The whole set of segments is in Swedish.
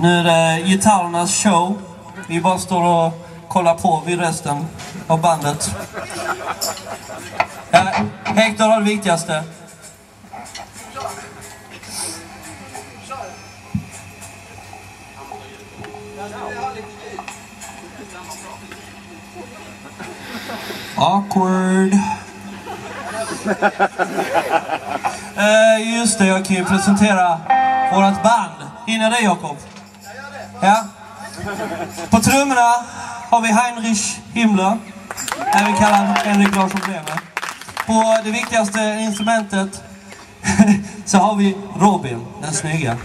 Nu är det gitarrernas show. Vi bara står och kollar på vid resten av bandet. Ja, Hector har det viktigaste. Awkward. uh, just det, jag kan ju presentera vårt band. Hinner det Jakob? Ja. På trummorna har vi Heinrich Himmler, även kallad Henrik Larsson Bremer. På det viktigaste instrumentet så har vi Robin, den snygga.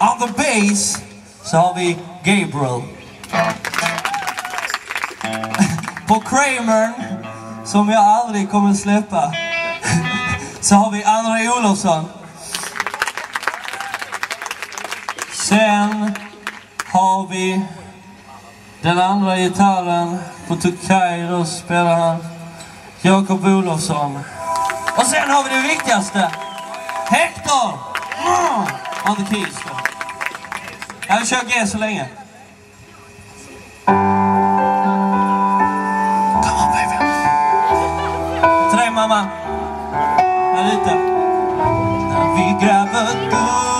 On the bass så har vi Gabriel. På Kramer, som jag aldrig kommer släppa, så har vi André Olofsson. Sen har vi den andra gitarren på Tukairo spelar han Jakob Olofsson. Och sen har vi det viktigaste, Hector! Mm, on the keys då. Jag kör G så länge. Come on baby. Till dig mamma. Här ute. När vi gräver guld